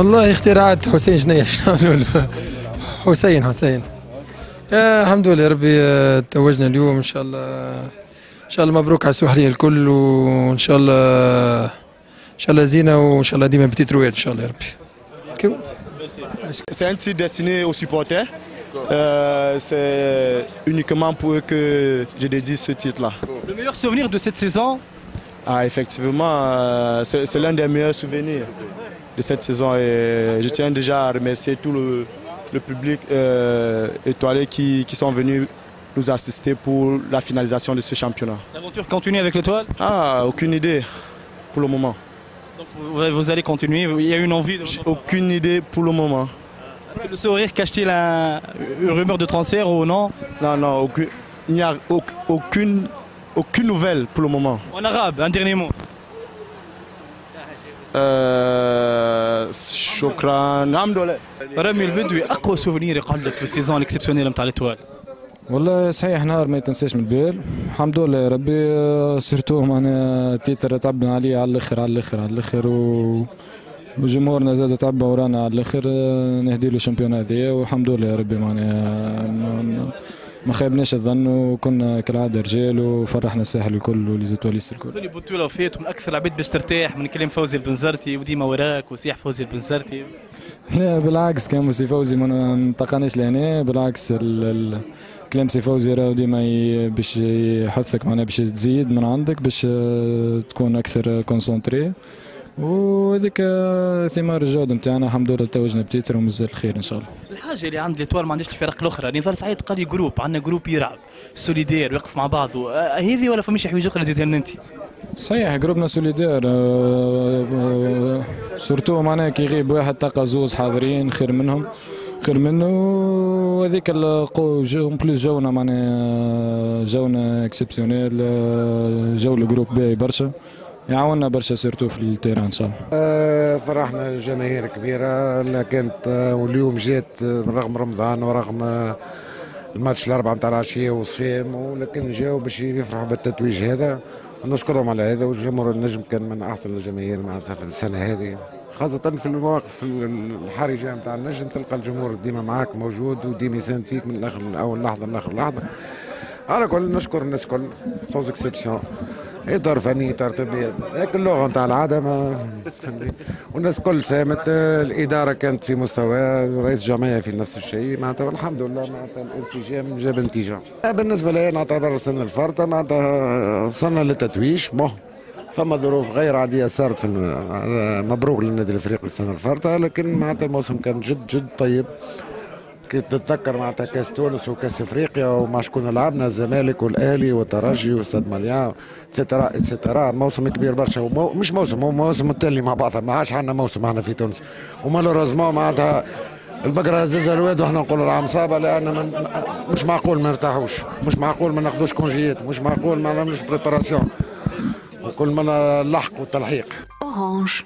والله اختراعات حسين نقول حسين حسين. يا الحمد لله ربي آه، توجنا اليوم إن شاء الله. إن شاء الله مبروك على السوحلية الكل وإن شاء الله إن شاء الله زينة وإن شاء الله ديما بتيت رويت إن شاء الله يا ربي. C'est un titre destiné aux supporters. Euh, c'est uniquement pour eux que je dédie ce titre-là. Le meilleur souvenir de cette saison? Ah, effectivement, euh, c'est l'un des meilleurs souvenirs. De cette saison et je tiens déjà à remercier tout le, le public euh, étoilé qui, qui sont venus nous assister pour la finalisation de ce championnat. L'aventure continue avec l'étoile? Ah, aucune idée pour le moment. Donc vous, vous allez continuer, il y a une envie de... Aucune idée pour le moment. Le sourire cache-t-il un- une rumeur de transfert ou non? Non, non, aucune, il n'y a au- aucune, aucune nouvelle pour le moment. En arabe, un dernier mot. Euh, شكرا. الحمد لله رامي البدوي أقوى souvenir يقعد لك في ال saison ال exceptionnelle نتاع l'étoile والله صحيح نهار ما يتنساش من البال. الحمد لله يا ربي آه، surtout معناها titre تعبنا عليه على الآخر على الآخر على الآخر و وجمهورنا زاد تعبى ورانا على الآخر آه، نهدي له ال championnat هذايا والحمد لله يا ربي معناها ما- خيبناش الظن وكنا كالعادة رجال وفرحنا الساحل الكل و les étoilistes الكل. تولي بطولة وفات من أكثر العباد باش ترتاح من كلام فوزي البنزرتي وديما وراك وسيح فوزي البنزرتي. لا بالعكس كان سي فوزي ما انتقناش لهنا. بالعكس ال- ال- كلام سي فوزي راه ديما باش يحثك معناها باش تزيد من عندك باش تكون أكثر concentré وهذيك ثمار الجهد نتاعنا الحمد لله توجنا ب titre ومازال الخير إن شاء الله. الحاجة اللي عند l'étoile ما عندهاش الفرق الأخرى. نضال سعيد قال لي groupe عندنا groupe يلعب. solidaire ويقف مع بعضه آه، هذه ولا فماش حوايج أخرى تزيدها لنا أنت. صحيح groupe نا solidaire surtout معناها كي يغيب واحد تلقى زوز حاضرين خير منهم خير منه. وهذيك القو جو plus جونا معناها جونا exceptionnel آه، جو ال groupe باهي برشا. يعاوننا برشا surtout في ال terrain إن شاء الله. آه، فرحنا جماهير كبيرة لا كانت آه، واليوم جات آه، رغم رمضان ورغم الماتش الأربعة نتاع العشية والصيام ولكن جاوا باش يفرحوا بالتتويج هذا. ونشكرهم على هذا والجمهور النجم كان من أحسن الجماهير معناتها في السنة هذه. خاصة في المواقف الحرجة نتاع النجم تلقى الجمهور ديما معاك موجود وديما يساند فيك من الآخر أول لحظة لآخر لحظة. على كل نشكر الناس الكل sans exception اطار فني اطار طبي هيك اللغة نتاع العاده ما والناس الكل ساهمت الإدارة كانت في مستوى رئيس جمعيه في نفس الشيء. معناتها والحمد لله معناتها الانسجام جاب نتيجة. بالنسبة لي نعتبر السنة الفارطه معناتها وصلنا للتتويج. bon. فما ظروف غير عادية صارت في مبروك للنادي الافريقي السنة الفارطه لكن معناتها الموسم كان جد جد طيب. كي تتذكر معناتها كاس تونس وكاس افريقيا ومع شكون لعبنا الزمالك والأهلي والترجي واستاد مليان et cetera et cetera موسم كبير برشا ومو مش موسم هو موسم التالي مع بعضها ما عادش عندنا موسم إحنا في تونس. و malheureusement معناتها البقرة هزها الواد وإحنا نقولوا العام صعبة لأن من مش معقول ما نرتاحوش. مش معقول ما ناخذوش كونجيات مش معقول ما نعملوش préparation وكل ما نلحق والتلحيق Orange.